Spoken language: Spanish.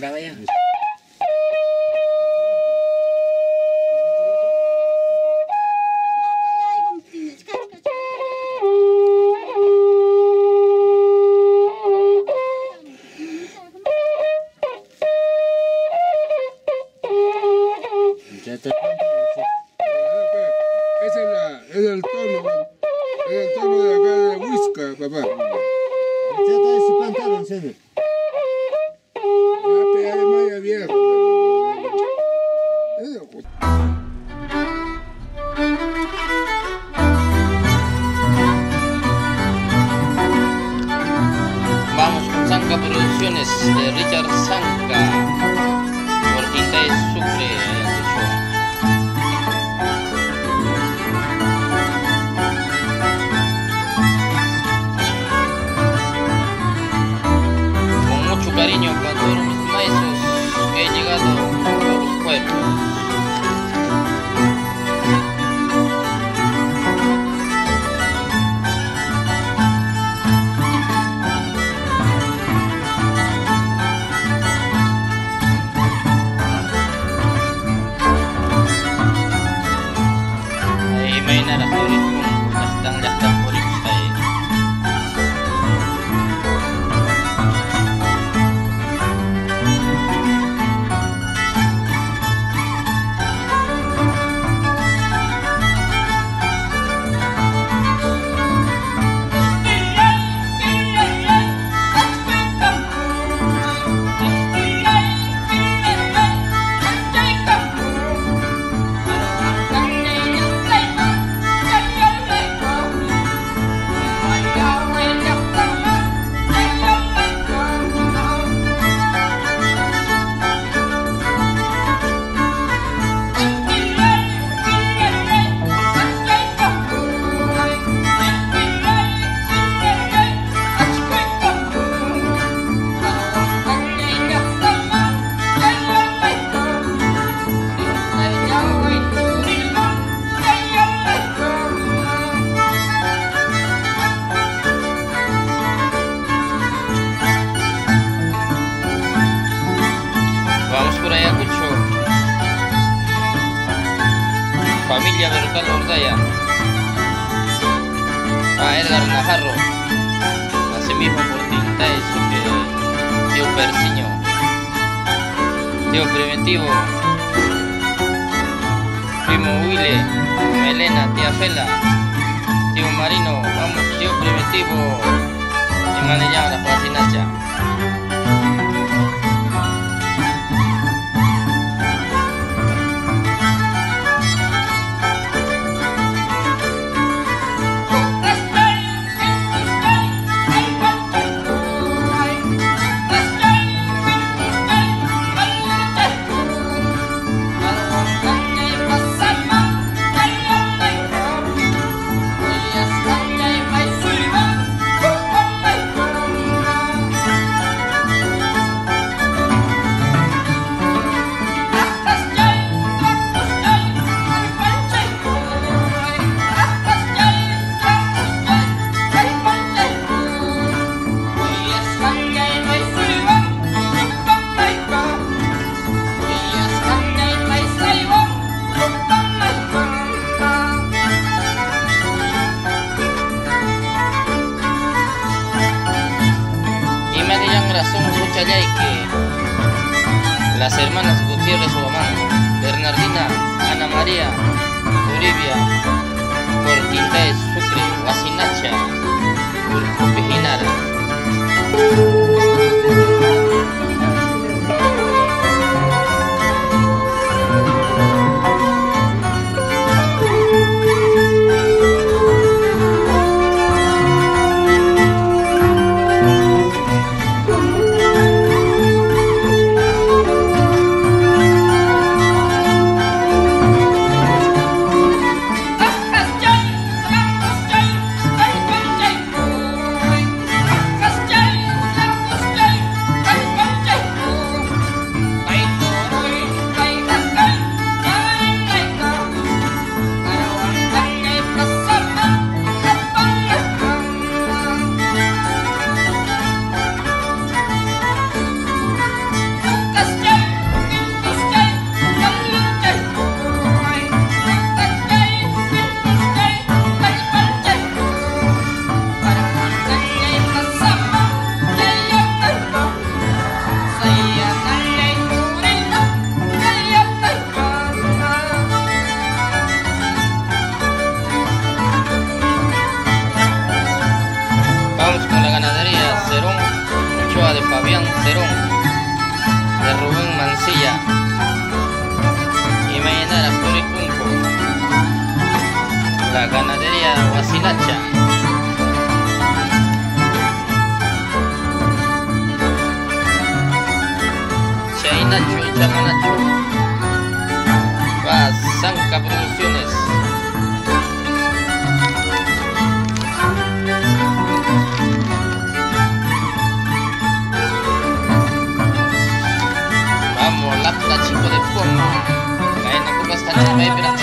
Graba ya. Get that. Vamos con Zanca Producciones de Richard Zanca Quinta de Sucre. Con mucho cariño todos mis maestros Wait. Ay, may narasulit. Familia Bertal Ordaya. A Edgar Najarro. Asimismo por Tinta y Sucre. Tío Persiño. Tío Preventivo. Primo Huile. Melena, tía Fela. Tío Marino. Vamos, tío Preventivo. Y manejamos la Fasinacha. Ya y que las hermanas Gutiérrez Obamán, Bernardina, Ana María, Quinta de Sucre, Guasinacha, Urcupijinara. Fabián de Rubén Mancilla y Mayenara Punco, la ganadería Guasilacha. Vamos, la